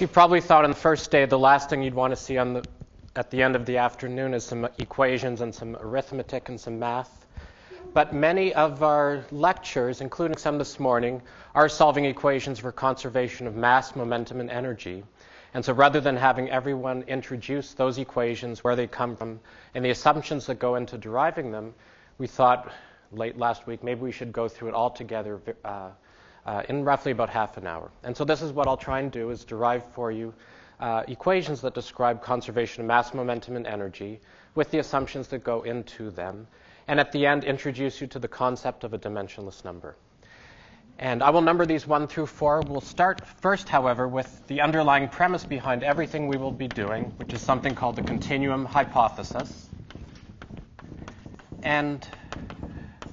You probably thought on the first day the last thing you'd want to see the, at the end of the afternoon is some equations and some arithmetic and some math. But many of our lectures, including some this morning, are solving equations for conservation of mass, momentum, and energy. And so rather than having everyone introduce those equations, where they come from, and the assumptions that go into deriving them, we thought late last week maybe we should go through it all together uh, uh, in roughly about half an hour. And so this is what I'll try and do is derive for you uh, equations that describe conservation of mass, momentum, and energy with the assumptions that go into them. And at the end, introduce you to the concept of a dimensionless number. And I will number these 1 through 4. We'll start first, however, with the underlying premise behind everything we will be doing, which is something called the continuum hypothesis. And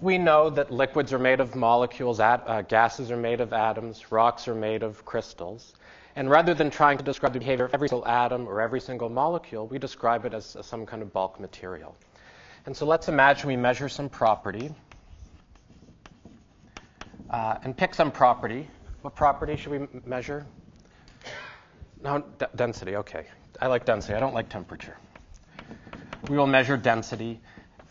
we know that liquids are made of molecules, uh, gases are made of atoms, rocks are made of crystals. And rather than trying to describe the behavior of every single atom or every single molecule, we describe it as, as some kind of bulk material. And so let's imagine we measure some property uh, and pick some property. What property should we measure? No, d- density, okay. I like density, I don't like temperature. We will measure density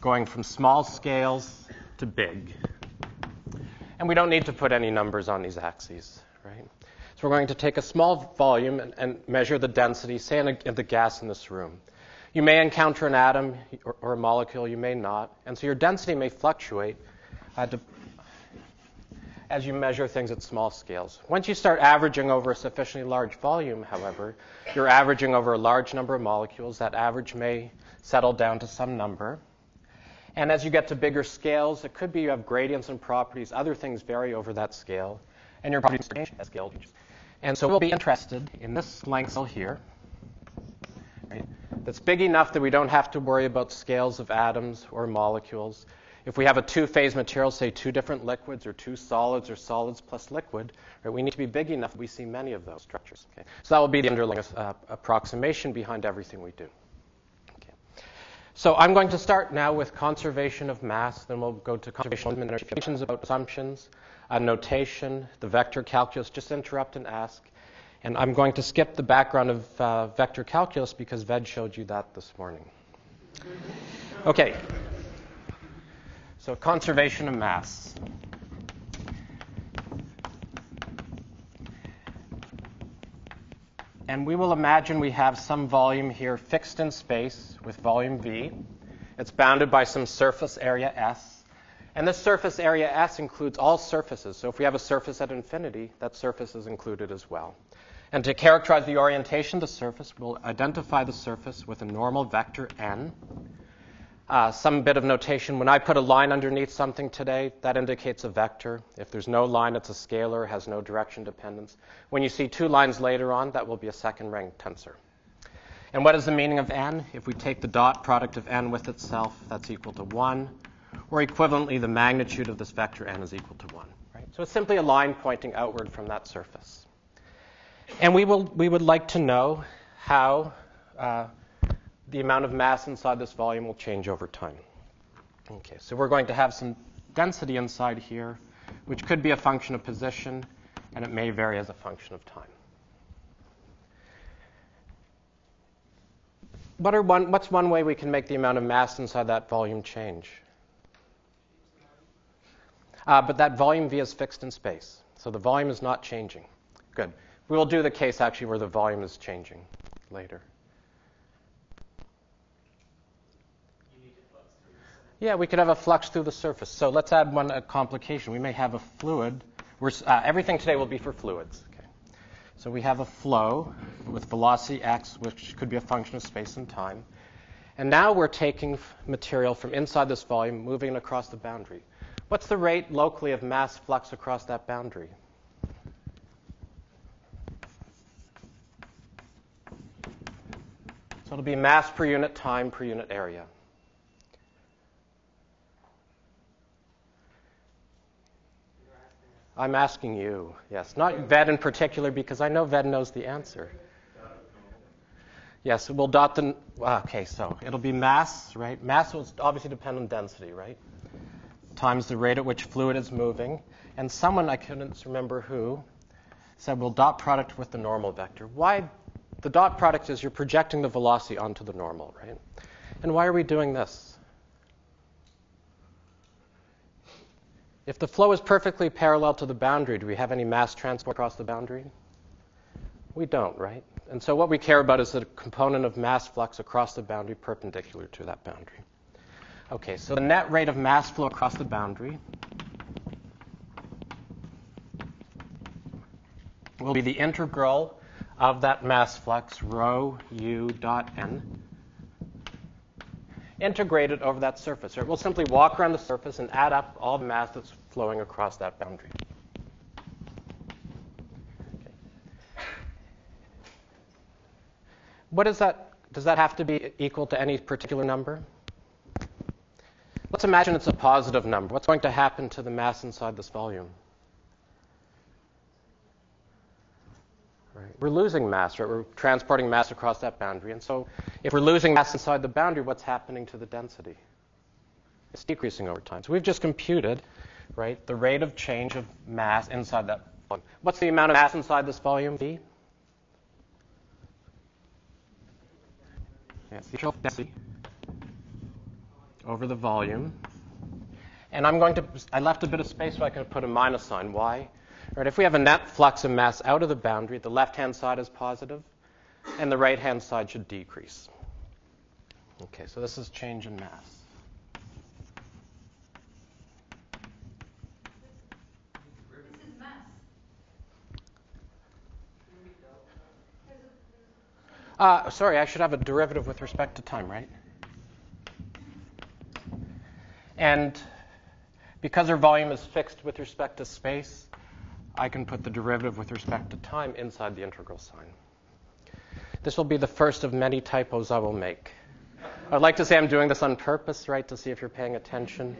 going from small scales to big. And we don't need to put any numbers on these axes, right? So we're going to take a small volume and, and measure the density, say, in, the gas in this room. You may encounter an atom or, or, a molecule, you may not. And so your density may fluctuate uh, to, as you measure things at small scales. Once you start averaging over a sufficiently large volume, however, you're averaging over a large number of molecules. That average may settle down to some number. And as you get to bigger scales, it could be you have gradients and properties. Other things vary over that scale. And your properties change as scale changes. And so we'll be interested in this length scale here. Right? That's big enough that we don't have to worry about scales of atoms or molecules. If we have a two-phase material, say two different liquids or two solids or solids plus liquid, right, we need to be big enough that we see many of those structures. Okay? So that will be the underlying uh, approximation behind everything we do. So I'm going to start now with conservation of mass, then we'll go to conservation of energy, about assumptions, a notation, the vector calculus, just interrupt and ask. And I'm going to skip the background of uh, vector calculus because Ved showed you that this morning. Okay. So conservation of mass. And we will imagine we have some volume here fixed in space with volume V. It's bounded by some surface area S. And this surface area S includes all surfaces. So if we have a surface at infinity, that surface is included as well. And to characterize the orientation of the surface, we'll identify the surface with a normal vector n. Uh, some bit of notation. When I put a line underneath something today, that indicates a vector. If there's no line, it's a scalar, has no direction dependence. When you see two lines later on, that will be a second rank tensor. And what is the meaning of n? If we take the dot product of n with itself, that's equal to 1. Or equivalently, the magnitude of this vector n is equal to 1. Right? So it's simply a line pointing outward from that surface. And we, will, we would like to know how uh, the amount of mass inside this volume will change over time. Okay, so we're going to have some density inside here, which could be a function of position, and it may vary as a function of time. What are one, what's one way we can make the amount of mass inside that volume change? Uh, but that volume V is fixed in space, so the volume is not changing. Good. We will do the case actually where the volume is changing later. Yeah, we could have a flux through the surface. So let's add one complication. We may have a fluid. Uh, everything today will be for fluids. Okay. So we have a flow with velocity x, which could be a function of space and time. And now we're taking material from inside this volume, moving it across the boundary. What's the rate locally of mass flux across that boundary? So it'll be mass per unit time per unit area. I'm asking you, yes. Not Ved in particular, because I know Ved knows the answer. Yes, we'll dot the. Ah, okay, so it'll be mass, right? Mass will obviously depend on density, right? Times the rate at which fluid is moving. And someone, I couldn't remember who, said we'll dot product with the normal vector. Why? The dot product is you're projecting the velocity onto the normal, right? And why are we doing this? If the flow is perfectly parallel to the boundary, do we have any mass transport across the boundary? We don't, right? And so what we care about is the component of mass flux across the boundary perpendicular to that boundary. Okay, so the net rate of mass flow across the boundary will be the integral of that mass flux, rho u dot n, integrated over that surface. Right? We'll simply walk around the surface and add up all the mass that's flowing across that boundary. Okay. What is that? Does that have to be equal to any particular number? Let's imagine it's a positive number. What's going to happen to the mass inside this volume? We're losing mass, right? We're transporting mass across that boundary. And so if we're losing mass inside the boundary, what's happening to the density? It's decreasing over time. So we've just computed, right, the rate of change of mass inside that volume. What's the amount of mass inside this volume, V? Yes, the density over the volume. And I'm going to, I left a bit of space so I can put a minus sign. Why? Right, if we have a net flux of mass out of the boundary, the left-hand side is positive, and the right-hand side should decrease. Okay, so this is change in mass. Uh, sorry, I should have a derivative with respect to time, right? And because our volume is fixed with respect to space, I can put the derivative with respect to time inside the integral sign. This will be the first of many typos I will make. I'd like to say I'm doing this on purpose, right, to see if you're paying attention,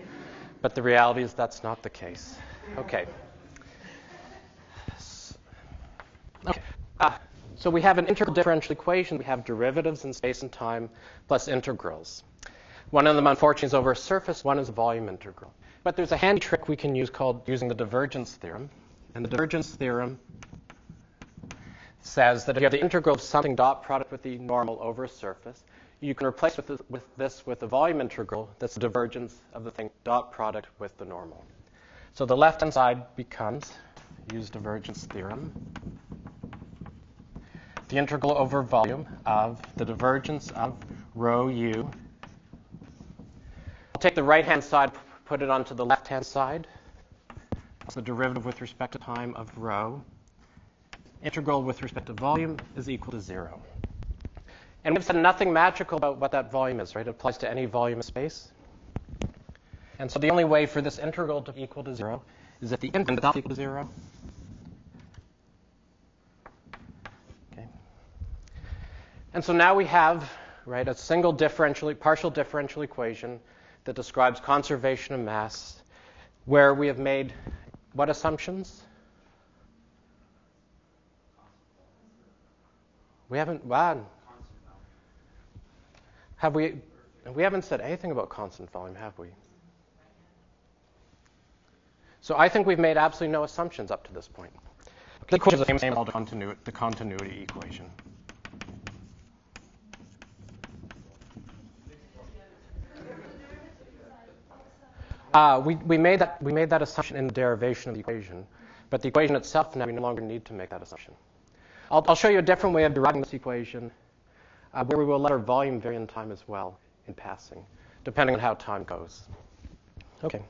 but the reality is that's not the case. Okay. Okay. Ah, so we have an integral differential equation. We have derivatives in space and time plus integrals. One of them, unfortunately, is over a surface. One is a volume integral. But there's a handy trick we can use called using the divergence theorem. And the divergence theorem says that if you have the integral of something dot product with the normal over a surface, you can replace with this, with this with a volume integral that's the divergence of the thing dot product with the normal. So the left-hand side becomes, use divergence theorem, the integral over volume of the divergence of rho u. I'll take the right-hand side, put it onto the left-hand side the derivative with respect to time of rho. Integral with respect to volume is equal to zero. And we've said nothing magical about what that volume is, right? It applies to any volume of space. And so the only way for this integral to be equal to zero is if the integral is equal to zero. Okay. And so now we have, right, a single differential, partial differential equation that describes conservation of mass where we have made what assumptions? We haven't, wow. Have we, we haven't said anything about constant volume, have we? So I think we've made absolutely no assumptions up to this point. The equation is the same the continuity equation. Uh, we, we, made that, we made that assumption in the derivation of the equation, but the equation itself now we no longer need to make that assumption. I'll, I'll show you a different way of deriving this equation uh, where we will let our volume vary in time as well in passing, depending on how time goes. Okay.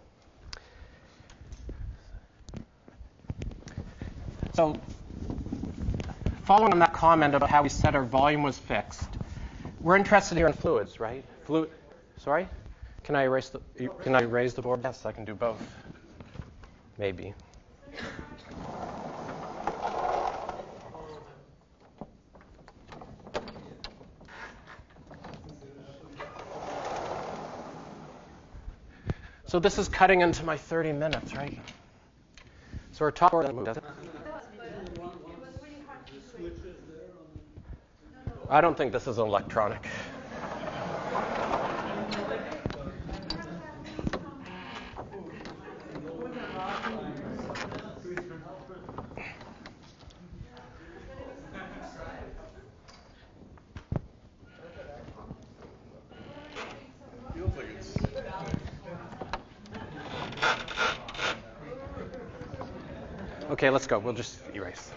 So, following on that comment about how we said our volume was fixed, we're interested here in fluids, right? Fluid. Sorry? Can I erase the? Can I raise the board? Yes, I can do both. Maybe. So this is cutting into my 30 minutes, right? So our top doesn't move? I don't think this is electronic. Okay, let's go. We'll just erase.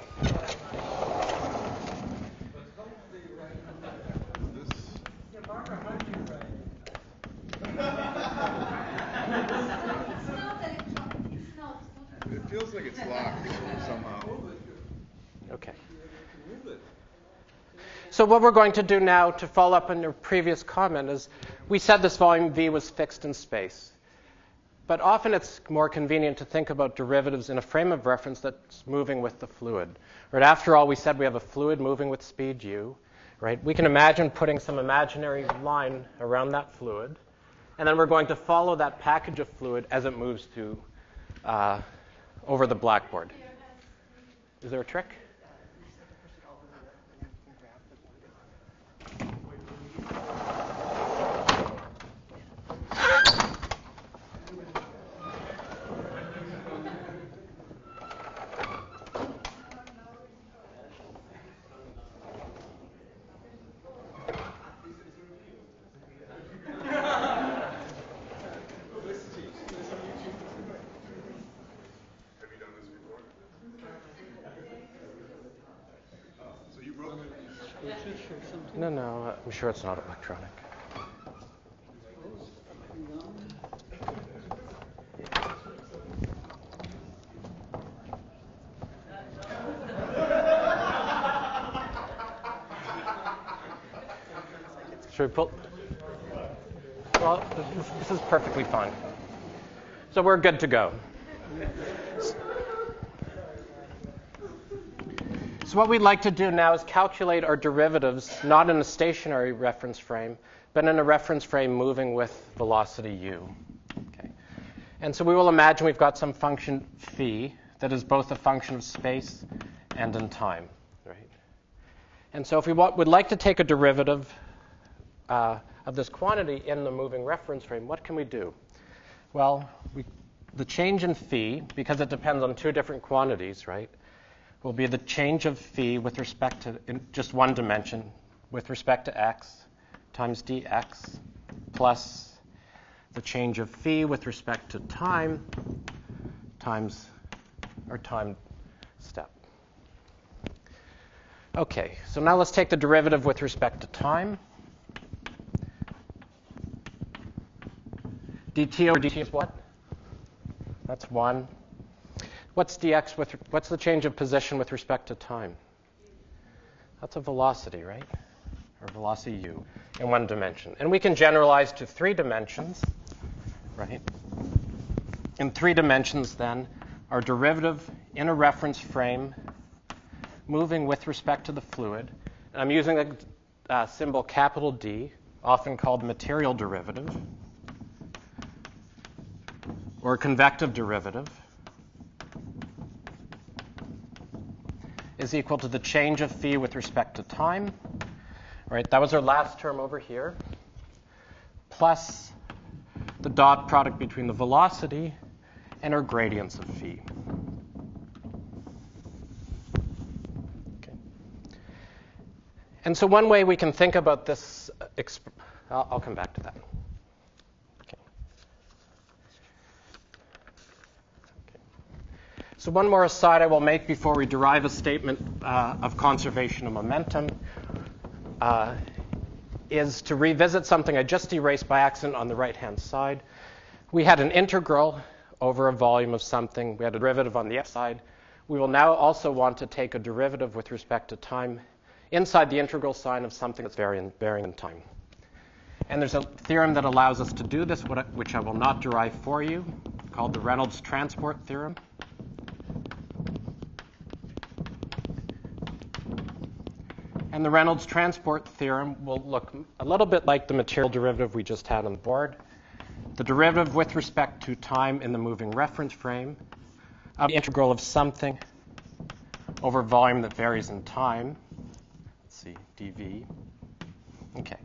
It feels like it's locked somehow. Okay. So what we're going to do now to follow up on your previous comment is we said this volume V was fixed in space. But often it's more convenient to think about derivatives in a frame of reference that's moving with the fluid. Right? After all, we said we have a fluid moving with speed u. Right? We can imagine putting some imaginary line around that fluid, and then we're going to follow that package of fluid as it moves through uh, over the blackboard. Is there a trick? Have you done this before? Oh, so you wrote it? No, no, I'm sure it's not electronic. Should we pull? Well, this, this is perfectly fine. So we're good to go. So what we'd like to do now is calculate our derivatives not in a stationary reference frame, but in a reference frame moving with velocity u. Okay. And so we will imagine we've got some function phi that is both a function of space and in time. Right? And so if we would like to take a derivative uh, of this quantity in the moving reference frame, what can we do? Well, we, the change in phi, because it depends on two different quantities, right, will be the change of phi with respect to just one dimension, with respect to x times dx, plus the change of phi with respect to time times our time step. Okay, so now let's take the derivative with respect to time. dt over dt is what? That's 1. What's dx with, what's the change of position with respect to time? That's a velocity, right? Or velocity u in one dimension. And we can generalize to three dimensions, right? In three dimensions, then, our derivative in a reference frame moving with respect to the fluid. And I'm using uh, symbol capital D, often called material derivative, or convective derivative. Is equal to the change of phi with respect to time. Right, that was our last term over here, plus the dot product between the velocity and our gradients of phi. Okay. And so one way we can think about this, uh, I'll, I'll come back to that. So one more aside I will make before we derive a statement uh, of conservation of momentum uh, is to revisit something I just erased by accident on the right-hand side. We had an integral over a volume of something. We had a derivative on the x side. We will now also want to take a derivative with respect to time inside the integral sign of something that's varying, varying in time. And there's a theorem that allows us to do this, which I will not derive for you, called the Reynolds transport theorem. And the Reynolds transport theorem will look a little bit like the material derivative we just had on the board. The derivative with respect to time in the moving reference frame of the integral of something over volume that varies in time. Let's see, dv. Okay.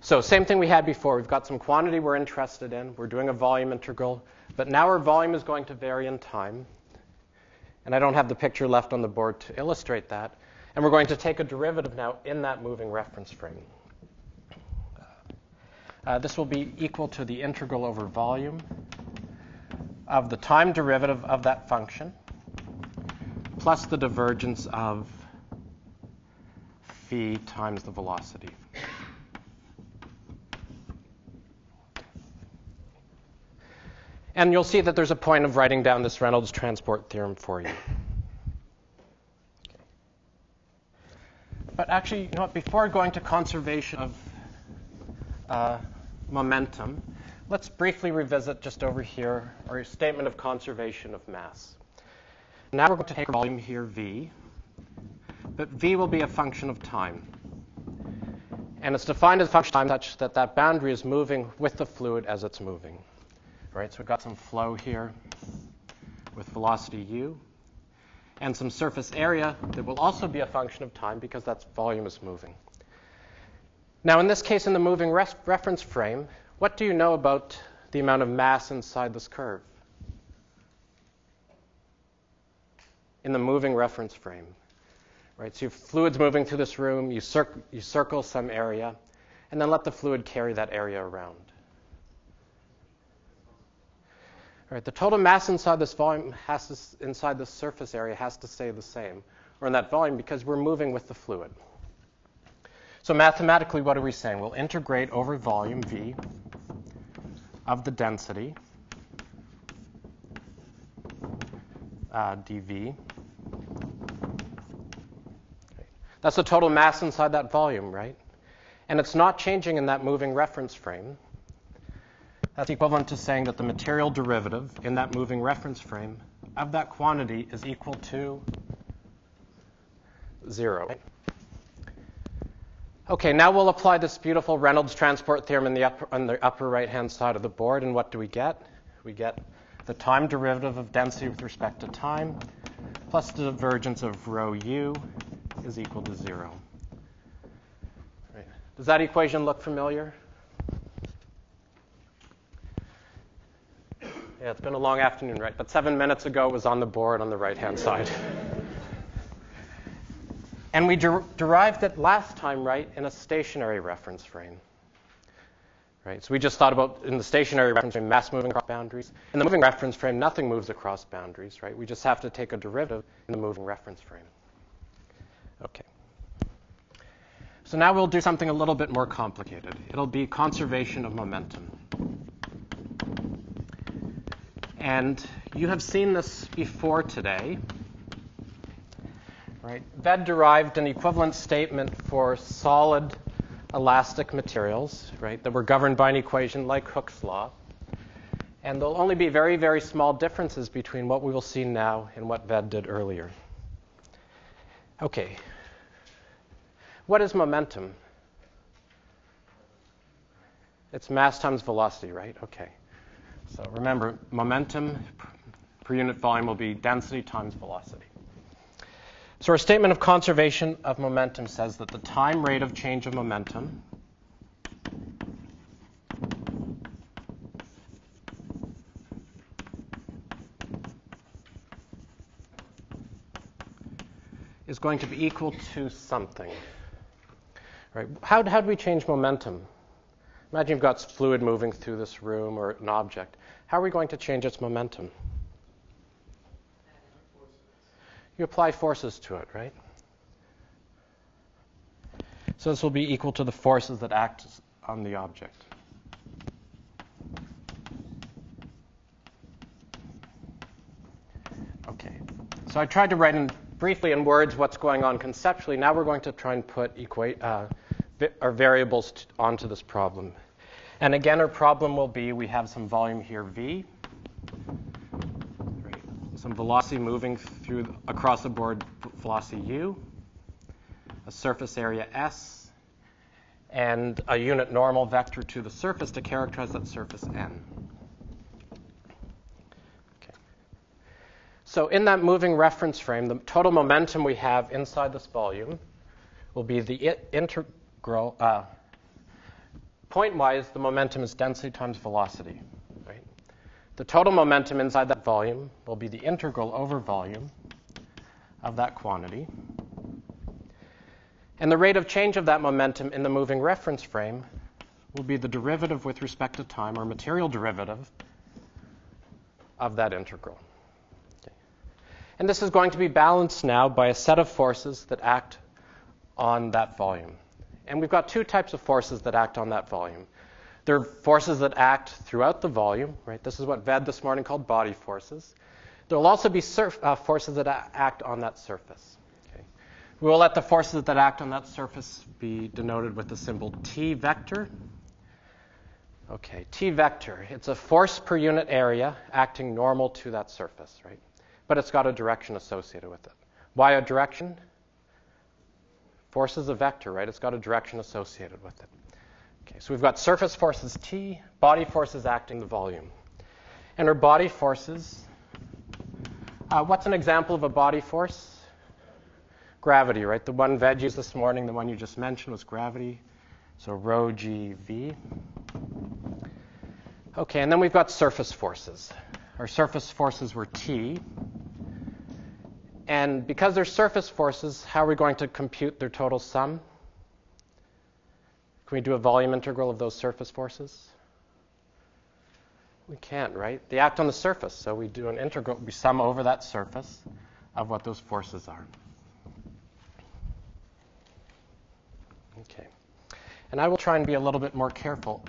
So same thing we had before. We've got some quantity we're interested in. We're doing a volume integral. But now our volume is going to vary in time. And I don't have the picture left on the board to illustrate that. And we're going to take a derivative now in that moving reference frame. Uh, this will be equal to the integral over volume of the time derivative of that function plus the divergence of phi times the velocity. And you'll see that there's a point of writing down this Reynolds transport theorem for you. But actually, you know what, before going to conservation of uh, momentum, let's briefly revisit just over here our statement of conservation of mass. Now we're going to take a volume here, V, but V will be a function of time. And it's defined as a function of time such that that boundary is moving with the fluid as it's moving. Right, so we've got some flow here with velocity u, and some surface area that will also be a function of time because that volume is moving. Now, in this case, in the moving reference frame, what do you know about the amount of mass inside this curve? In the moving reference frame, right? So, you have fluid's moving through this room, you, cir- you circle some area, and then let the fluid carry that area around. Right, the total mass inside this volume has to, inside this surface area has to stay the same, or in that volume, because we're moving with the fluid. So mathematically, what are we saying? We'll integrate over volume V of the density uh, dV. That's the total mass inside that volume, right? And it's not changing in that moving reference frame. That's equivalent to saying that the material derivative in that moving reference frame of that quantity is equal to zero. Okay, now we'll apply this beautiful Reynolds transport theorem in the upper, on the upper right-hand side of the board, and what do we get? We get the time derivative of density with respect to time plus the divergence of rho u is equal to zero. Right. Does that equation look familiar? Yeah, it's been a long afternoon, right? But seven minutes ago was on the board on the right-hand side. and we der- derived it last time, right, in a stationary reference frame. Right? So we just thought about in the stationary reference frame, mass moving across boundaries. In the moving reference frame, nothing moves across boundaries, right? We just have to take a derivative in the moving reference frame. Okay. So now we'll do something a little bit more complicated. It'll be conservation of momentum. And you have seen this before today. Right? Ved derived an equivalent statement for solid elastic materials, right, that were governed by an equation like Hooke's law. And there'll only be very, very small differences between what we will see now and what Ved did earlier. Okay. What is momentum? It's mass times velocity, right? Okay. So remember, momentum per unit volume will be density times velocity. So our statement of conservation of momentum says that the time rate of change of momentum is going to be equal to something. Right? How, how do we change momentum? Imagine you've got fluid moving through this room or an object. How are we going to change its momentum? You apply forces to it, right? So this will be equal to the forces that act on the object. Okay. So I tried to write in briefly in words what's going on conceptually. Now we're going to try and put equate, uh, our variables t- onto this problem. And again, our problem will be we have some volume here, v, some velocity moving through across the board, velocity u, a surface area s, and a unit normal vector to the surface to characterize that surface n. Okay. So in that moving reference frame, the total momentum we have inside this volume will be the integral. Uh, Point-wise, the momentum is density times velocity. Right? The total momentum inside that volume will be the integral over volume of that quantity. And the rate of change of that momentum in the moving reference frame will be the derivative with respect to time, or material derivative, of that integral. Okay. And this is going to be balanced now by a set of forces that act on that volume. And we've got two types of forces that act on that volume. There are forces that act throughout the volume, right? This is what Ved this morning called body forces. There will also be surf, uh, forces that act on that surface. Okay? We will let the forces that act on that surface be denoted with the symbol T vector. Okay, T vector. It's a force per unit area acting normal to that surface, right? But it's got a direction associated with it. Why a direction? Force is a vector, right? It's got a direction associated with it. Okay, so we've got surface forces T, body forces acting the volume. And our body forces, uh, what's an example of a body force? Gravity, right? The one Ved used this morning, the one you just mentioned was gravity. So rho g v. Okay, and then we've got surface forces. Our surface forces were T. And because they're surface forces, how are we going to compute their total sum? Can we do a volume integral of those surface forces? We can't, right? They act on the surface, so we do an integral, we sum over that surface of what those forces are. Okay. And I will try and be a little bit more careful.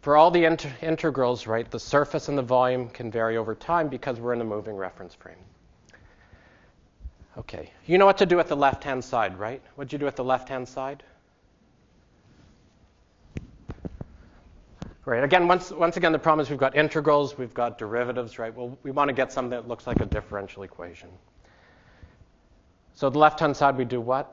For all the inter- integrals, right, the surface and the volume can vary over time because we're in a moving reference frame. Okay. You know what to do at the left-hand side, right? What'd you do at the left-hand side? Right. Again, once, once again, the problem is we've got integrals, we've got derivatives, right? Well, we want to get something that looks like a differential equation. So the left-hand side, we do what?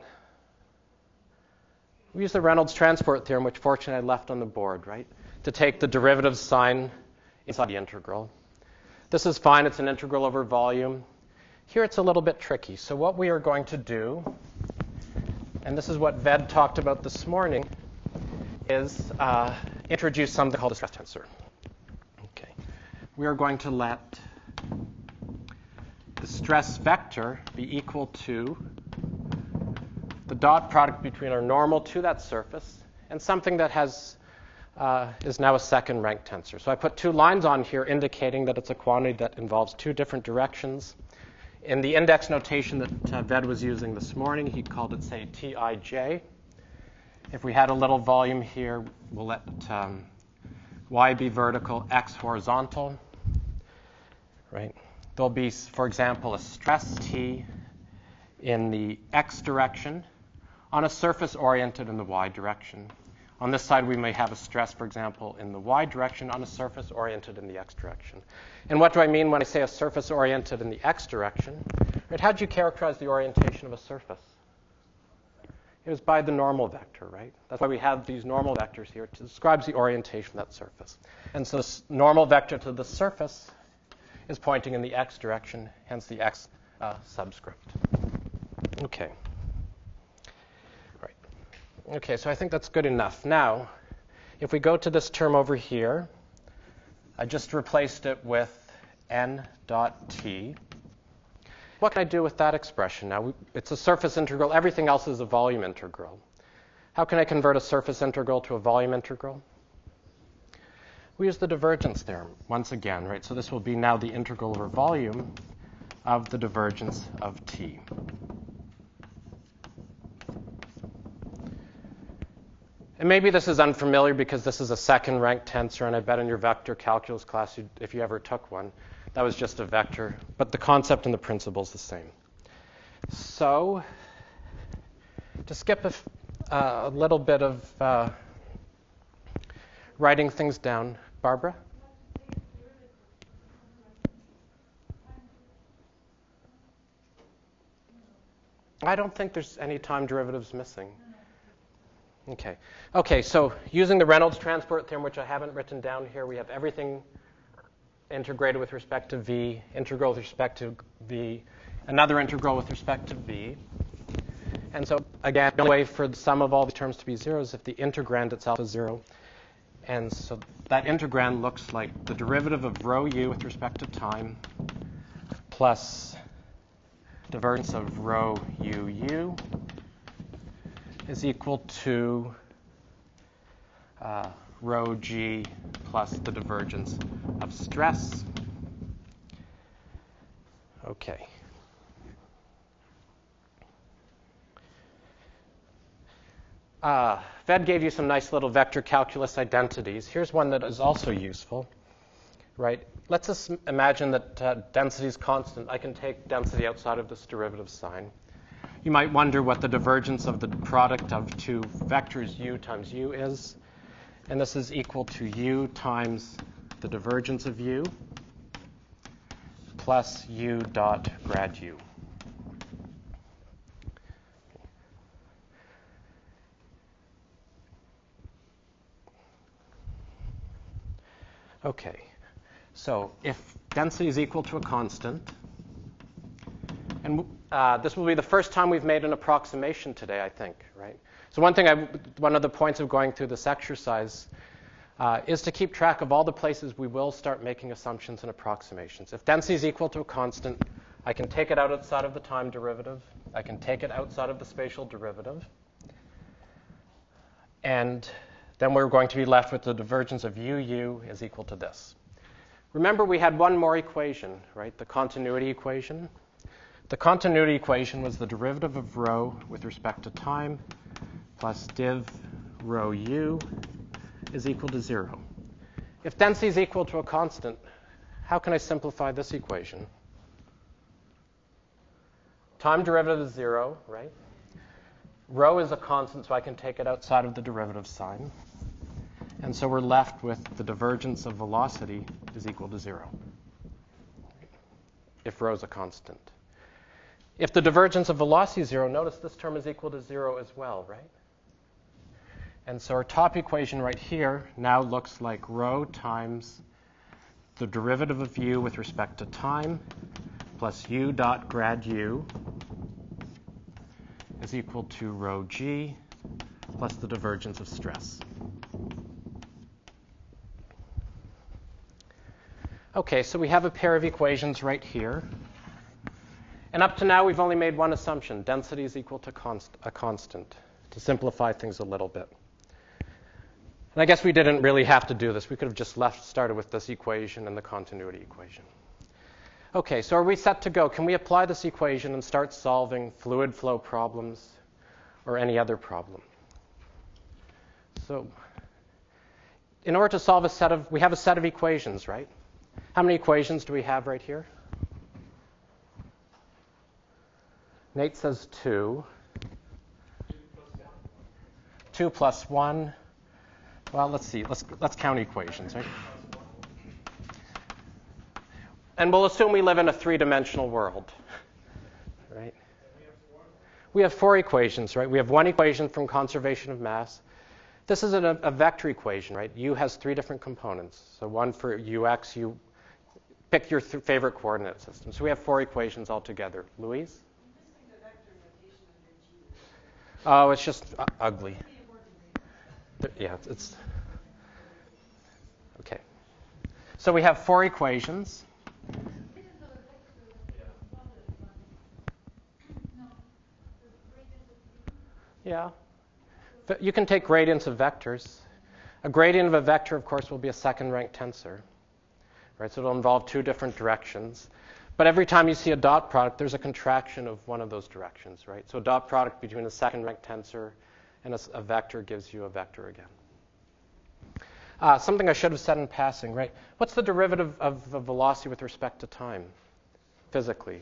We use the Reynolds transport theorem, which fortunately I left on the board, right? To take the derivative sign inside the integral. This is fine. It's an integral over volume. Here it's a little bit tricky. So what we are going to do, and this is what Ved talked about this morning, is uh, introduce something called a stress tensor. Okay. We are going to let the stress vector be equal to the dot product between our normal to that surface and something that has uh, is now a second rank tensor. So I put two lines on here indicating that it's a quantity that involves two different directions. In the index notation that uh, Ved was using this morning, he called it, say, Tij. If we had a little volume here, we'll let um, y be vertical, x horizontal, right? There'll be, for example, a stress T in the x direction on a surface oriented in the y direction. On this side, we may have a stress, for example, in the y direction on a surface oriented in the x direction. And what do I mean when I say a surface oriented in the x direction? Right, how do you characterize the orientation of a surface? It was by the normal vector, right? That's why we have these normal vectors here. It describes the orientation of that surface. And so this normal vector to the surface is pointing in the x direction, hence the x uh, subscript. Okay. Okay, so I think that's good enough. Now, if we go to this term over here, I just replaced it with n dot t. What can I do with that expression? Now, it's a surface integral. Everything else is a volume integral. How can I convert a surface integral to a volume integral? We use the divergence theorem once again, right? So this will be now the integral over volume of the divergence of t. And maybe this is unfamiliar because this is a second rank tensor, and I bet in your vector calculus class, if you ever took one, that was just a vector, but the concept and the principle is the same. So, to skip a, uh, a little bit of uh, writing things down, Barbara? I don't think there's any time derivatives missing. Okay. Okay, so using the Reynolds transport theorem, which I haven't written down here, we have everything integrated with respect to v, integral with respect to v, another integral with respect to v. And so, again, the only way for the sum of all the terms to be zero is if the integrand itself is zero. And so that integrand looks like the derivative of rho u with respect to time plus divergence of rho u u is equal to uh, rho g plus the divergence of stress. Okay. Uh, Ved gave you some nice little vector calculus identities. Here's one that is also useful, right? Let's just imagine that uh, density is constant. I can take density outside of this derivative sign. You might wonder what the divergence of the product of two vectors u times u is. And this is equal to u times the divergence of u plus u dot grad u. Okay, so if density is equal to a constant, and uh, this will be the first time we've made an approximation today, I think, right? So one thing, I, one of the points of going through this exercise uh, is to keep track of all the places we will start making assumptions and approximations. If density is equal to a constant, I can take it out outside of the time derivative. I can take it outside of the spatial derivative. And then we're going to be left with the divergence of uu is equal to this. Remember, we had one more equation, right? The continuity equation. The continuity equation was the derivative of rho with respect to time plus div rho u is equal to 0. If density is equal to a constant, how can I simplify this equation? Time derivative is 0, right? Rho is a constant, so I can take it outside of the derivative sign. And so we're left with the divergence of velocity is equal to 0, if rho is a constant. If the divergence of velocity is 0, notice this term is equal to 0 as well, right? And so our top equation right here now looks like rho times the derivative of u with respect to time plus u dot grad u is equal to rho g plus the divergence of stress. Okay, so we have a pair of equations right here. And up to now, we've only made one assumption. Density is equal to const- a constant, to simplify things a little bit. And I guess we didn't really have to do this. We could have just left, started with this equation and the continuity equation. Okay, so are we set to go? Can we apply this equation and start solving fluid flow problems or any other problem? So, in order to solve a set of, we have a set of equations, right? How many equations do we have right here? Nate says two. Two plus one. Well, let's see. Let's, let's count equations, right? And we'll assume we live in a three dimensional world, right? We have four equations, right? We have one equation from conservation of mass. This is a, a vector equation, right? U has three different components. So one for ux, you pick your favorite coordinate system. So we have four equations altogether. Louise? Oh, it's just uh, ugly. Yeah, it's okay. So we have four equations. Yeah. You can take gradients of vectors. A gradient of a vector, of course, will be a second rank tensor. Right? So it'll involve two different directions. But every time you see a dot product, there's a contraction of one of those directions, right? So a dot product between a second rank tensor and a, a vector gives you a vector again. Uh, something I should have said in passing, right? What's the derivative of the velocity with respect to time, physically?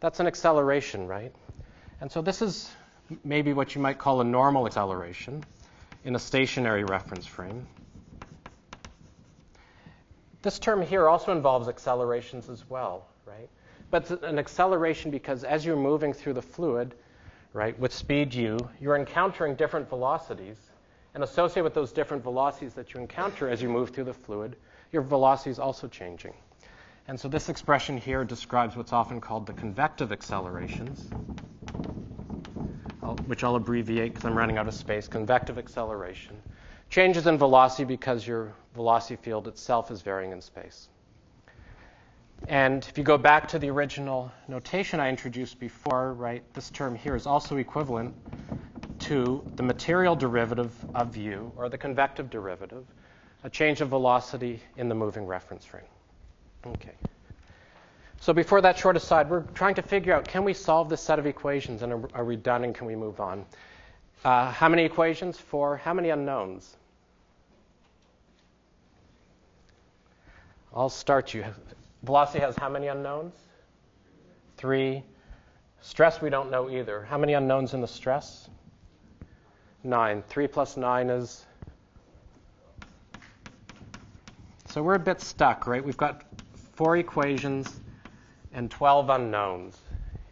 That's an acceleration, right? And so this is maybe what you might call a normal acceleration in a stationary reference frame. This term here also involves accelerations as well? But an acceleration because as you're moving through the fluid, right, with speed u, you're encountering different velocities. And associated with those different velocities that you encounter as you move through the fluid, your velocity is also changing. And so this expression here describes what's often called the convective accelerations, which I'll abbreviate because I'm running out of space. Convective acceleration. Changes in velocity because your velocity field itself is varying in space. And if you go back to the original notation I introduced before, right, this term here is also equivalent to the material derivative of u, or the convective derivative, a change of velocity in the moving reference frame. Okay. So before that short aside, we're trying to figure out, can we solve this set of equations and are, are we done and can we move on? Uh, how many equations? Four. How many unknowns? I'll start you. Velocity has how many unknowns? Three. Stress we don't know either. How many unknowns in the stress? Nine. Three plus nine is. So we're a bit stuck, right? We've got four equations and 12 unknowns.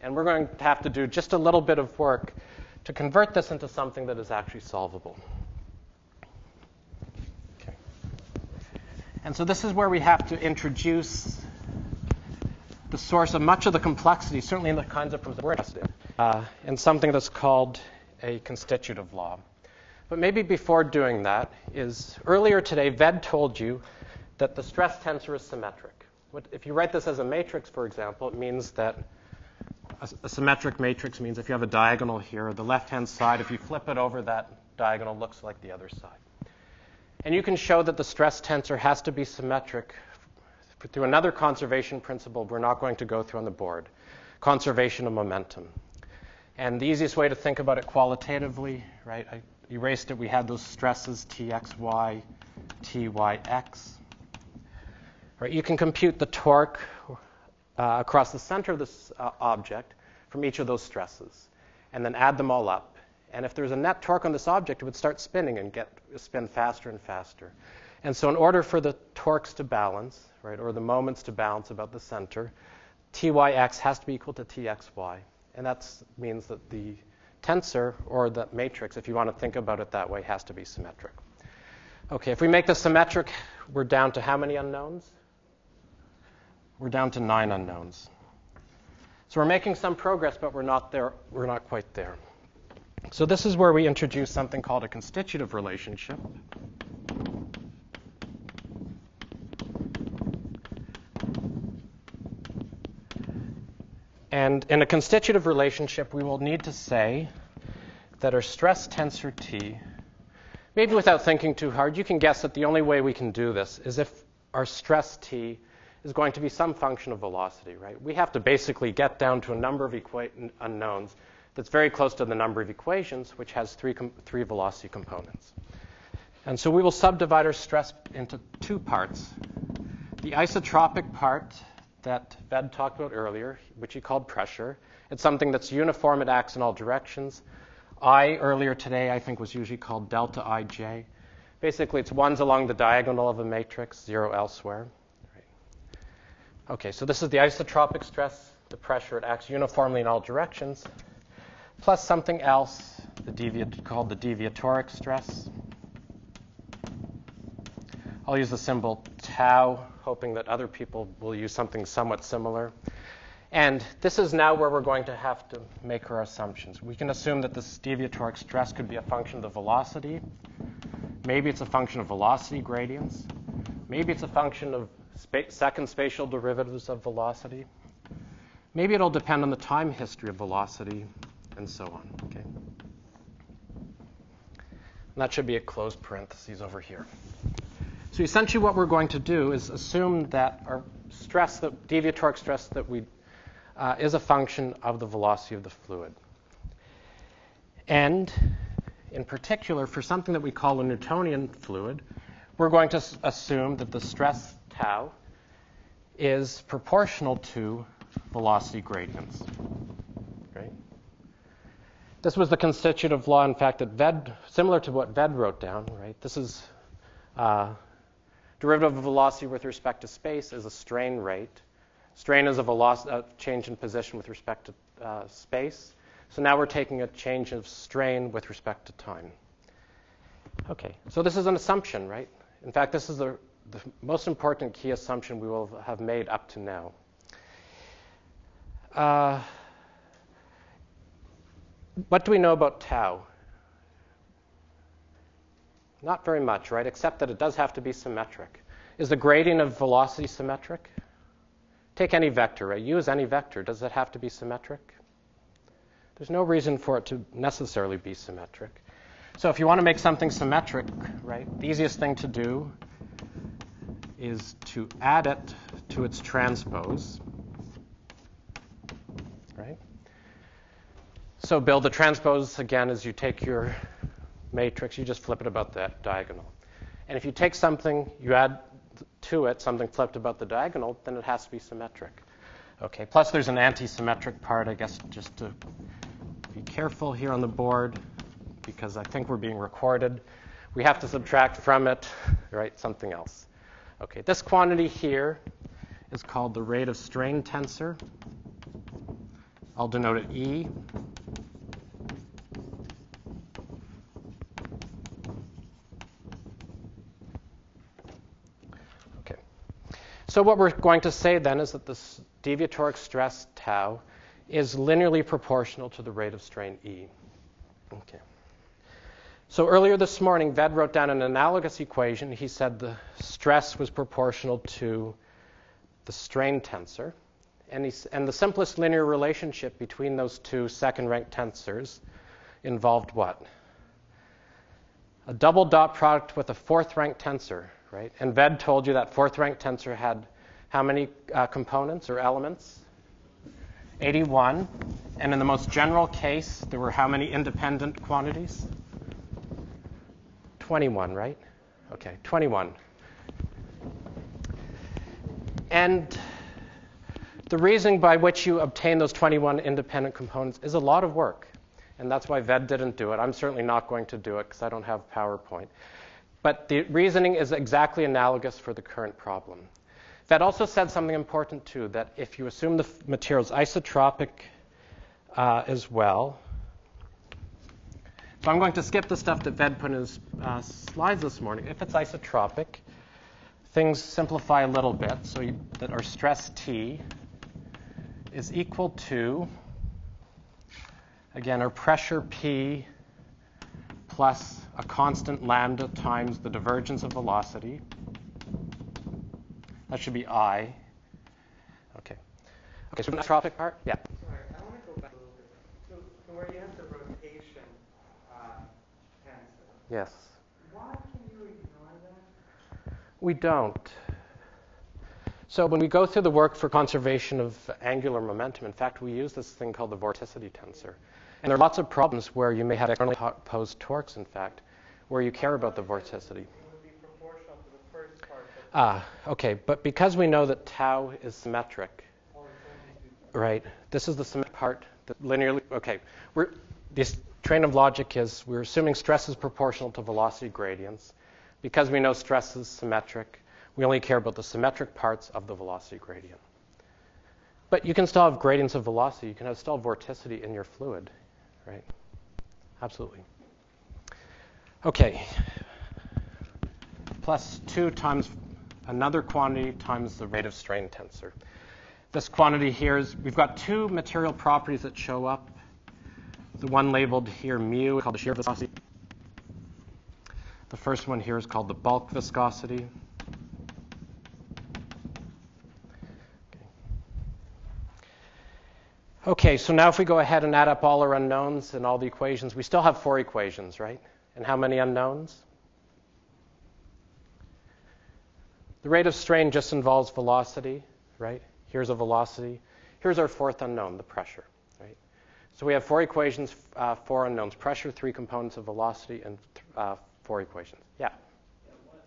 And we're going to have to do just a little bit of work to convert this into something that is actually solvable. Okay. And so this is where we have to introduce the source of much of the complexity, certainly in the kinds of problems we're interested in, uh, in something that's called a constitutive law. But maybe before doing that is earlier today, Ved told you that the stress tensor is symmetric. What, if you write this as a matrix, for example, it means that a, a symmetric matrix means if you have a diagonal here, the left-hand side, if you flip it over, that diagonal looks like the other side. And you can show that the stress tensor has to be symmetric through another conservation principle we're not going to go through on the board conservation of momentum. And the easiest way to think about it qualitatively, right? I erased it. We had those stresses Txy, Tyx. Right? You can compute the torque uh, across the center of this uh, object from each of those stresses, and then add them all up. And if there's a net torque on this object, it would start spinning and get spin faster and faster. And so, in order for the torques to balance, right, or the moments to balance about the center, Tyx has to be equal to Txy. And that means that the tensor, or the matrix, if you want to think about it that way, has to be symmetric. Okay, if we make this symmetric, we're down to how many unknowns? We're down to nine unknowns. So we're making some progress, but we're not there. We're not quite there. So this is where we introduce something called a constitutive relationship. And in a constitutive relationship, we will need to say that our stress tensor T, maybe without thinking too hard, you can guess that the only way we can do this is if our stress T is going to be some function of velocity, right? We have to basically get down to a number of equa- unknowns that's very close to the number of equations, which has three, com- three velocity components. And so we will subdivide our stress into two parts. The isotropic part that Ved talked about earlier, which he called pressure. It's something that's uniform, it acts in all directions. I, earlier today, I think was usually called delta ij. Basically, it's ones along the diagonal of a matrix, zero elsewhere. Okay, so this is the isotropic stress, the pressure, it acts uniformly in all directions, plus something else the called the deviatoric stress. I'll use the symbol tau hoping that other people will use something somewhat similar. And this is now where we're going to have to make our assumptions. We can assume that this deviatoric stress could be a function of the velocity. Maybe it's a function of velocity gradients. Maybe it's a function of spa- second spatial derivatives of velocity. Maybe it'll depend on the time history of velocity, and so on. Okay. And that should be a closed parentheses over here. So essentially what we're going to do is assume that our stress, the deviatoric stress that we, uh, is a function of the velocity of the fluid. And in particular, for something that we call a Newtonian fluid, we're going to assume that the stress tau is proportional to velocity gradients. This was the constitutive law, in fact, that Ved, similar to what Ved wrote down, right? This is uh, Derivative of velocity with respect to space is a strain rate. Strain is a, veloc- a change in position with respect to uh, space. So now we're taking a change of strain with respect to time. Okay, so this is an assumption, right? In fact, this is the, the most important key assumption we will have made up to now. Uh, what do we know about tau? Not very much, right? Except that it does have to be symmetric. Is the gradient of velocity symmetric? Take any vector, right? Use any vector. Does it have to be symmetric? There's no reason for it to necessarily be symmetric. So if you want to make something symmetric, right, the easiest thing to do is to add it to its transpose. right? So build the transpose again as you take your matrix, you just flip it about that diagonal. And if you take something, you add to it something flipped about the diagonal, then it has to be symmetric. Okay, plus there's an anti-symmetric part, I guess, just to be careful here on the board, because I think we're being recorded. We have to subtract from it, right, something else. Okay, this quantity here is called the rate of strain tensor. I'll denote it E. So what we're going to say then is that this deviatoric stress tau is linearly proportional to the rate of strain E. Okay. So earlier this morning, Ved wrote down an analogous equation. He said the stress was proportional to the strain tensor. And, and the simplest linear relationship between those two second rank tensors involved what? A double dot product with a fourth rank tensor, right? And Ved told you that fourth rank tensor had how many uh, components or elements? 81. And in the most general case, there were how many independent quantities? 21, right? Okay, 21. And the reasoning by which you obtain those 21 independent components is a lot of work. And that's why Ved didn't do it. I'm certainly not going to do it because I don't have PowerPoint. But the reasoning is exactly analogous for the current problem. Ved also said something important too that if you assume the material is isotropic uh, as well, so I'm going to skip the stuff that Ved put in his uh, slides this morning. If it's isotropic, things simplify a little bit so you, that our stress T is equal to, again, our pressure P plus a constant lambda times the divergence of velocity. That should be I. Okay. Okay, so the isotropic part? Yeah. Sorry, I want to go back a little bit. So, so where you have the rotation uh, tensor, Yes. why can you ignore that? We don't. So when we go through the work for conservation of angular momentum, in fact, we use this thing called the vorticity tensor. And there are lots of problems where you may have externally opposed torques, in fact, where you care about the vorticity. The Ah, okay. But because we know that tau is symmetric, right? This is the symmetric part that linearly. Okay, we're, this train of logic is we're assuming stress is proportional to velocity gradients. Because we know stress is symmetric, we only care about the symmetric parts of the velocity gradient. But you can still have gradients of velocity. You can have still vorticity in your fluid, right? Absolutely. Okay. Plus 2 times another quantity times the rate of strain tensor. This quantity here is, we've got two material properties that show up. The one labeled here mu, called the shear viscosity. The first one here is called the bulk viscosity. Okay, so now if we go ahead and add up all our unknowns and all the equations, we still have four equations, right? And how many unknowns? The rate of strain just involves velocity, right? Here's a velocity. Here's our fourth unknown, the pressure, right? So we have four equations, uh, four unknowns pressure, three components of velocity, and uh, four equations. Yeah. Yeah, what,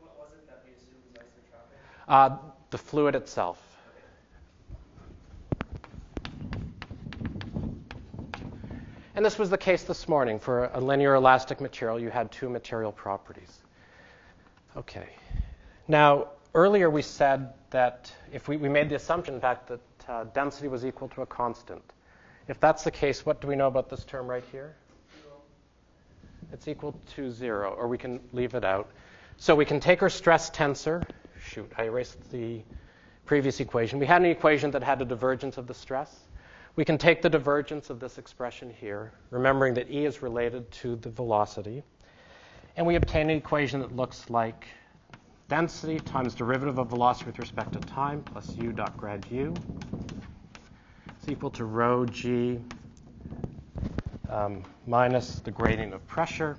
what was it that we assumed was isotropic? Uh, the fluid itself. And this was the case this morning. For a linear elastic material, you had two material properties. Okay. Now, earlier we said that if we, we made the assumption, in fact, that uh, density was equal to a constant. If that's the case, what do we know about this term right here? It's equal to zero, or we can leave it out. So we can take our stress tensor. Shoot, I erased the previous equation. We had an equation that had a divergence of the stress. We can take the divergence of this expression here, remembering that E is related to the velocity, and we obtain an equation that looks like density times derivative of velocity with respect to time plus u dot grad u is equal to rho g um, minus the gradient of pressure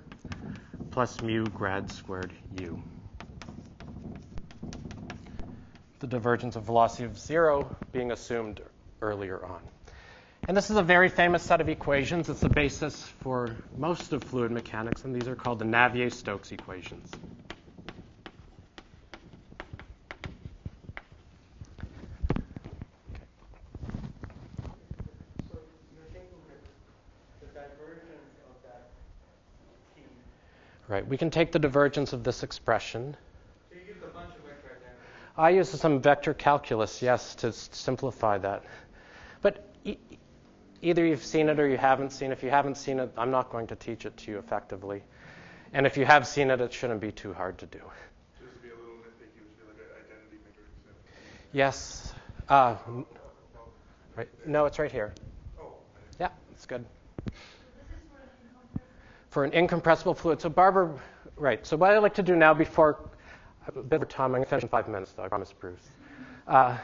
plus mu grad squared u. The divergence of velocity of zero being assumed earlier on. And this is a very famous set of equations. It's the basis for most of fluid mechanics, and these are called the Navier-Stokes equations. Right, we can take the divergence of this expression. So you use a bunch of vector identity. I use some vector calculus, yes, to simplify that. But either you've seen it or you haven't seen it. If you haven't seen it, I'm not going to teach it to you effectively. And if you have seen it, it shouldn't be too hard to do. Just to be a little nitpicky, would you like an identity matrix? Yes. Uh, right. No, it's right here. Oh, Yeah, it's good. For an incompressible fluid. So, Barbara, right. So, what I'd like to do now before a bit of time, I'm going to finish in five minutes, though, I promise, Bruce. Uh,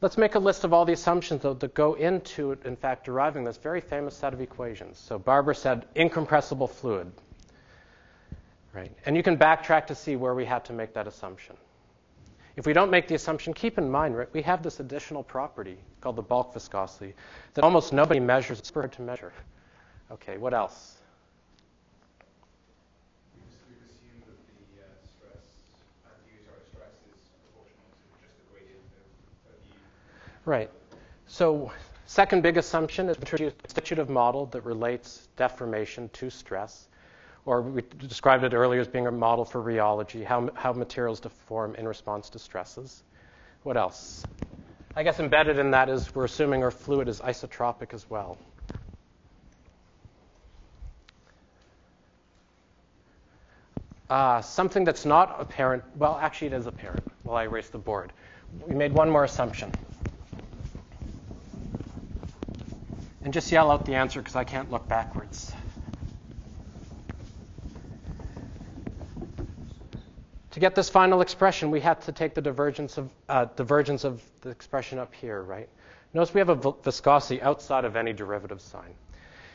let's make a list of all the assumptions, that go into, in fact, deriving this very famous set of equations. So, Barbara said incompressible fluid. Right. And you can backtrack to see where we had to make that assumption. If we don't make the assumption, keep in mind, right, we have this additional property called the bulk viscosity that almost nobody measures. It's hard to measure. Okay, what else? We've we've assumed that the uh, stress, deviatoric stress is proportional to just the gradient of, of U. Right. So, second big assumption is a constitutive model that relates deformation to stress, or we described it earlier as being a model for rheology, how, how materials deform in response to stresses. What else? I guess embedded in that is we're assuming our fluid is isotropic as well. Uh, something that's not apparent, well, actually, it is apparent. Well, I erase the board. We made one more assumption. And just yell out the answer because I can't look backwards. To get this final expression, we had to take the divergence of, uh, divergence of the expression up here, right? Notice we have a viscosity outside of any derivative sign.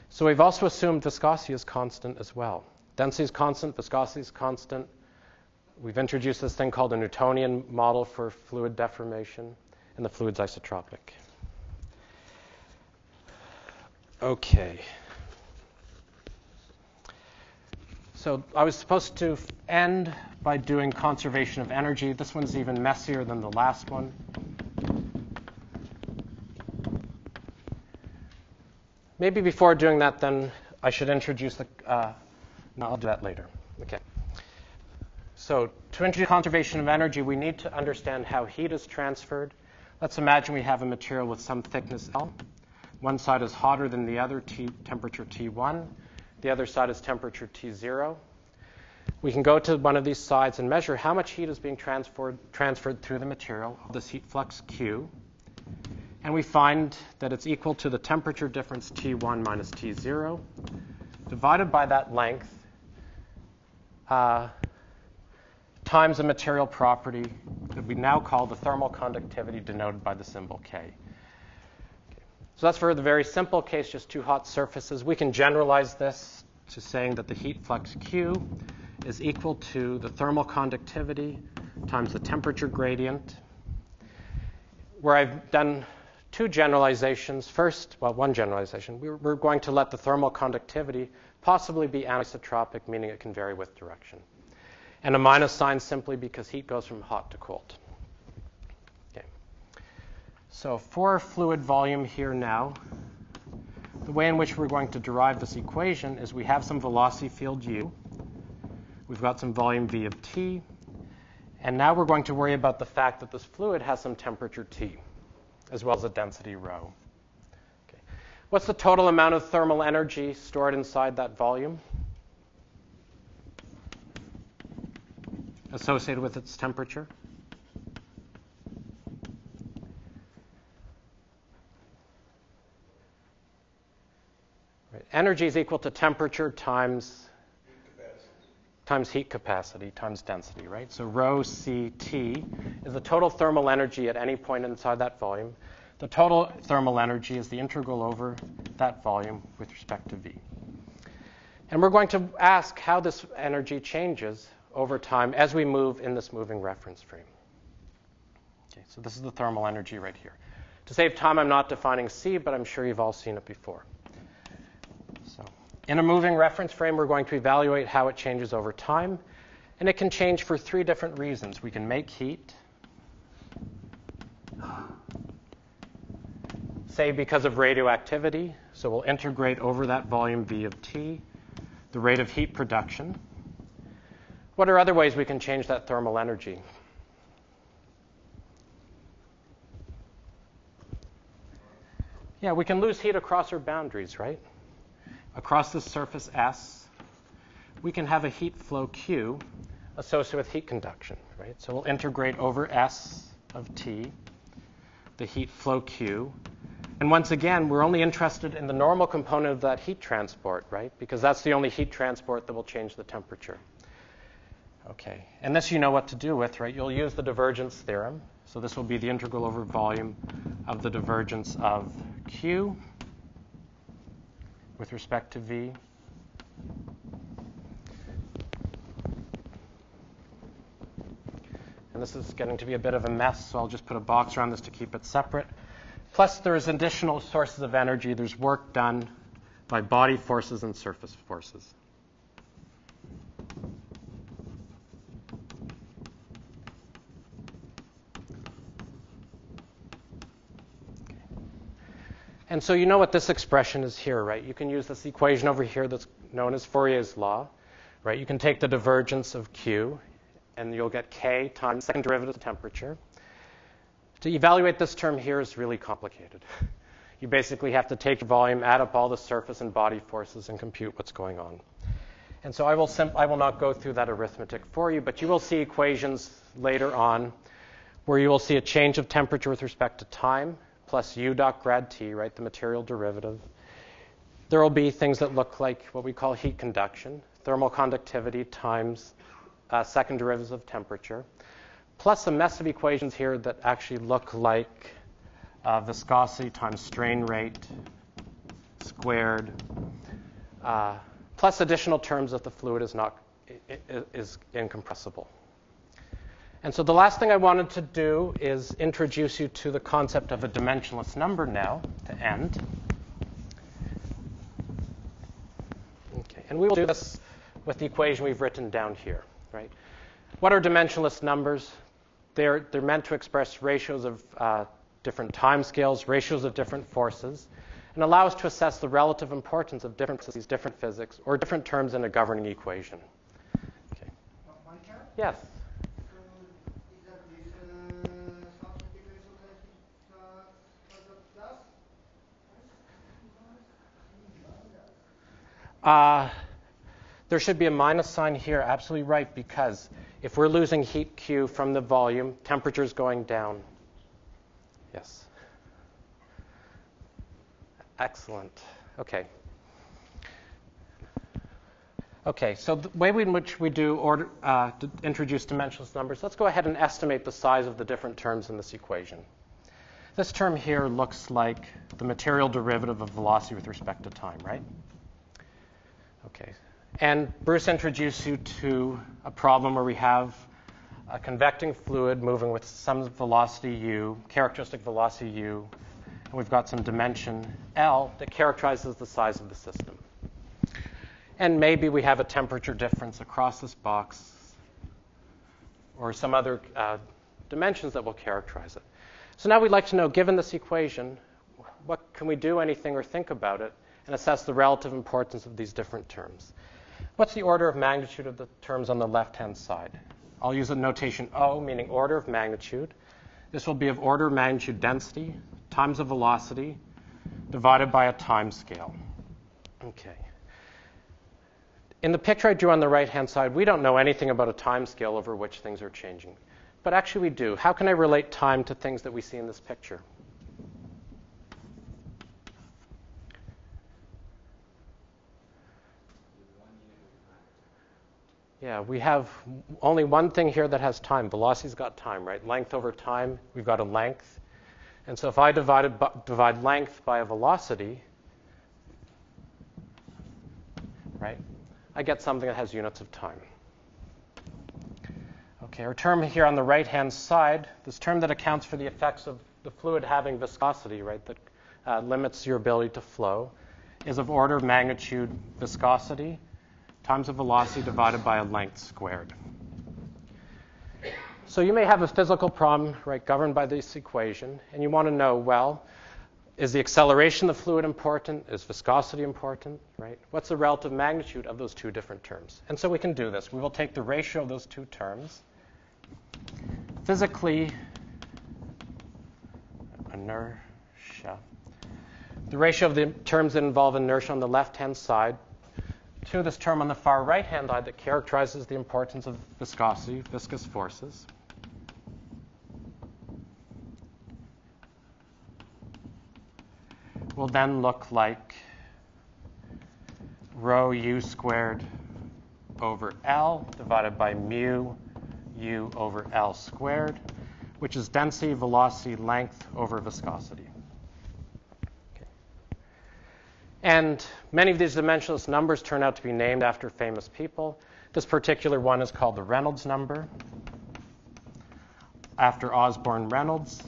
So we've also assumed viscosity is constant as well. Density is constant, viscosity is constant. We've introduced this thing called a Newtonian model for fluid deformation, and the fluid's isotropic. Okay. So I was supposed to end by doing conservation of energy. This one's even messier than the last one. Maybe before doing that, then I should introduce the. Uh, no, I'll do that later. Okay. So to introduce conservation of energy, we need to understand how heat is transferred. Let's imagine we have a material with some thickness L. One side is hotter than the other, T, temperature T1. The other side is temperature T0. We can go to one of these sides and measure how much heat is being transferred, transferred through the material, this heat flux Q. And we find that it's equal to the temperature difference T1 minus T0 divided by that length uh, times a material property that we now call the thermal conductivity denoted by the symbol K. So that's for the very simple case, just two hot surfaces. We can generalize this to saying that the heat flux Q is equal to the thermal conductivity times the temperature gradient, where I've done two generalizations. First, well, one generalization. We're, going to let the thermal conductivity possibly be anisotropic, meaning it can vary with direction. And a minus sign simply because heat goes from hot to cold. So for fluid volume here now, the way in which we're going to derive this equation is we have some velocity field u. We've got some volume v of t. And now we're going to worry about the fact that this fluid has some temperature t, as well as a density rho. Okay. What's the total amount of thermal energy stored inside that volume? Associated with its temperature? Energy is equal to temperature times times heat capacity times density, right? So rho CT is the total thermal energy at any point inside that volume. The total thermal energy is the integral over that volume with respect to V. And we're going to ask how this energy changes over time as we move in this moving reference frame. Okay, so this is the thermal energy right here. To save time, I'm not defining C, but I'm sure you've all seen it before. In a moving reference frame, we're going to evaluate how it changes over time. And it can change for three different reasons. We can make heat, say because of radioactivity, so we'll integrate over that volume V of T, the rate of heat production. What are other ways we can change that thermal energy? Yeah, we can lose heat across our boundaries, right? Across the surface S, we can have a heat flow Q associated with heat conduction, right? So we'll integrate over S of T, the heat flow Q. And once again, we're only interested in the normal component of that heat transport, right? Because that's the only heat transport that will change the temperature. Okay, and this you know what to do with, right? You'll use the divergence theorem. So this will be the integral over volume of the divergence of Q with respect to V. And this is getting to be a bit of a mess, so I'll just put a box around this to keep it separate. Plus, there's additional sources of energy. There's work done by body forces and surface forces. And so you know what this expression is here, right? You can use this equation over here that's known as Fourier's law, right? You can take the divergence of Q, and you'll get K times second derivative of temperature. To evaluate this term here is really complicated. You basically have to take volume, add up all the surface and body forces, and compute what's going on. And so I will, sim- I will not go through that arithmetic for you, but you will see equations later on where you will see a change of temperature with respect to time plus u dot grad t, right, the material derivative. There will be things that look like what we call heat conduction, thermal conductivity times uh, second derivatives of temperature, plus a mess of equations here that actually look like uh, viscosity times strain rate squared, uh, plus additional terms if the fluid is not is incompressible. And so the last thing I wanted to do is introduce you to the concept of a dimensionless number now to end. Okay, and we will do this with the equation we've written down here, right? What are dimensionless numbers? They're, they're meant to express ratios of uh, different time scales, ratios of different forces, and allow us to assess the relative importance of different these different physics or different terms in a governing equation. Okay. Yes. Uh, there should be a minus sign here, absolutely right, because if we're losing heat Q from the volume, temperature's going down. Yes. Excellent. Okay. Okay, so the way in which we do order, uh, introduce dimensionless numbers, let's go ahead and estimate the size of the different terms in this equation. This term here looks like the material derivative of velocity with respect to time, right? Okay. And Bruce introduced you to a problem where we have a convecting fluid moving with some velocity u, characteristic velocity u, and we've got some dimension L that characterizes the size of the system. And maybe we have a temperature difference across this box or some other uh, dimensions that will characterize it. So now we'd like to know, given this equation, what can we do anything or think about it and assess the relative importance of these different terms? What's the order of magnitude of the terms on the left-hand side? I'll use a notation O, meaning order of magnitude. This will be of order of magnitude density times the velocity divided by a time scale. Okay. In the picture I drew on the right-hand side, we don't know anything about a time scale over which things are changing. But actually we do. How can I relate time to things that we see in this picture? Yeah, we have only one thing here that has time. Velocity's got time, right? Length over time, we've got a length. And so if I divide length by a velocity, right, I get something that has units of time. Okay, our term here on the right-hand side, this term that accounts for the effects of the fluid having viscosity, right, that uh, limits your ability to flow, is of order of magnitude viscosity times the velocity divided by a length squared. So you may have a physical problem, right, governed by this equation, and you want to know, well, is the acceleration of the fluid important? Is viscosity important? Right? What's the relative magnitude of those two different terms? And so we can do this. We will take the ratio of those two terms. Physically, inertia. The ratio of the terms that involve inertia on the left-hand side to this term on the far right-hand side that characterizes the importance of viscosity, viscous forces. will then look like rho u squared over L divided by mu u over L squared, which is density, velocity, length over viscosity. Okay. And many of these dimensionless numbers turn out to be named after famous people. This particular one is called the Reynolds number, after Osborne Reynolds.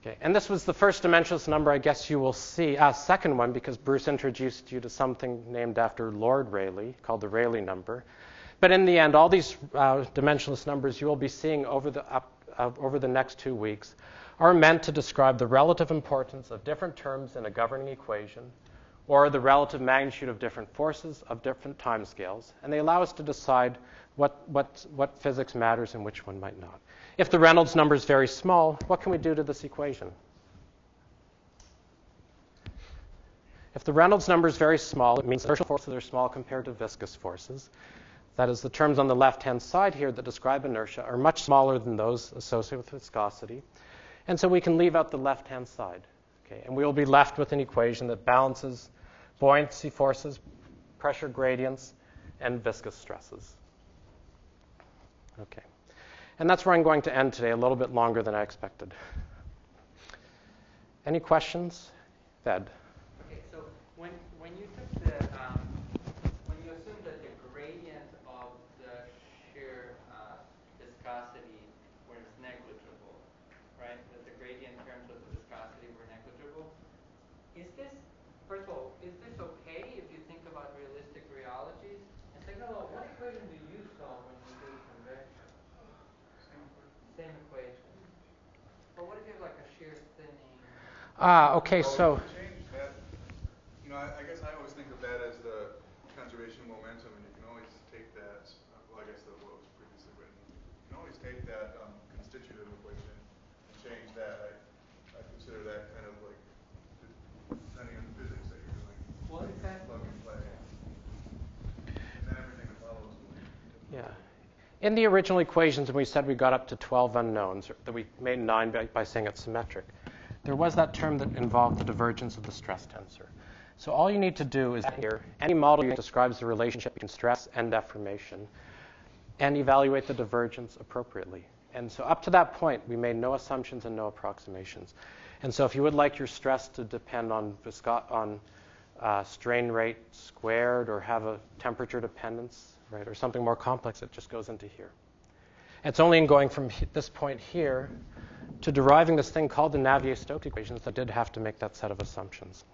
Okay, and this was the first dimensionless number I guess you will see. Uh, second one, because Bruce introduced you to something named after Lord Rayleigh called the Rayleigh number. But in the end, all these uh, dimensionless numbers you will be seeing over the, up, uh, over the next two weeks are meant to describe the relative importance of different terms in a governing equation or the relative magnitude of different forces of different timescales. And they allow us to decide what, what, what physics matters and which one might not. If the Reynolds number is very small, what can we do to this equation? If the Reynolds number is very small, it means inertial forces are small compared to viscous forces. That is, the terms on the left-hand side here that describe inertia are much smaller than those associated with viscosity. And so we can leave out the left-hand side. Okay? And we will be left with an equation that balances buoyancy forces, pressure gradients, and viscous stresses. Okay. And that's where I'm going to end today, a little bit longer than I expected. Any questions? Ed? Okay, so when, when you took the, um, when you assumed that the gradient of the shear uh, viscosity was negligible, right? That the gradient terms of the viscosity were negligible. Is this, first of all, is this okay if you think about realistic rheologies? And second of all, what equation do you solve when you do convection? Same equation. But what if you have like a shear thinning? Ah, okay, Well, so. we can change that. You know, I, I guess I always think of that as the conservation of momentum, and you can always take that, uh, well, I guess the, what was previously written. You can always take that, um, constitutive equation and change that. I, I consider that kind of like, depending on the physics that you're doing, Well, is that, plug and play. And then everything that follows will. Yeah. In the original equations, when we said we got up to 12 unknowns, that we made nine by, by saying it's symmetric, there was that term that involved the divergence of the stress tensor. So all you need to do is here, any model that describes the relationship between stress and deformation, and evaluate the divergence appropriately. And so up to that point, we made no assumptions and no approximations. And so if you would like your stress to depend on, visco- on uh, strain rate squared or have a temperature dependence, right, or something more complex, it just goes into here. It's only in going from this point here to deriving this thing called the Navier-Stokes equations that did have to make that set of assumptions.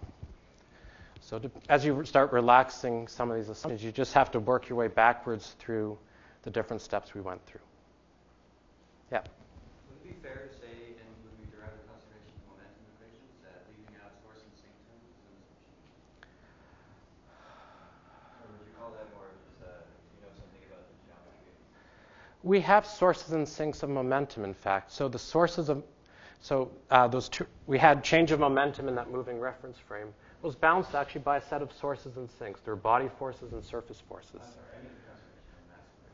So to, as you start relaxing some of these assumptions, you just have to work your way backwards through the different steps we went through. Yeah. Would it be fair to say, and when we derive the conservation of momentum equations, that leaving out source and sink terms is an assumption? Or would you call that more just, uh, you know something about the geometry? We have sources and sinks of momentum, in fact. So the sources of, so uh, those two, we had change of momentum in that moving reference frame was balanced actually by a set of sources and sinks. There are body forces and surface forces.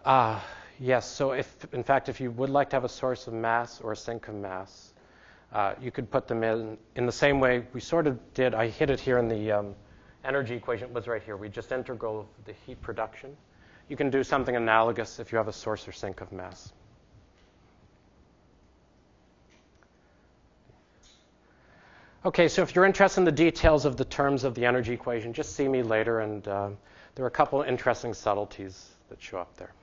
Ah, yes. So if, in fact, if you would like to have a source of mass or a sink of mass, uh, you could put them in in the same way we sort of did. I hit it here in the um, energy equation. It was right here. We just integral the heat production. You can do something analogous if you have a source or sink of mass. Okay, so if you're interested in the details of the terms of the energy equation, just see me later, and uh, there are a couple interesting subtleties that show up there.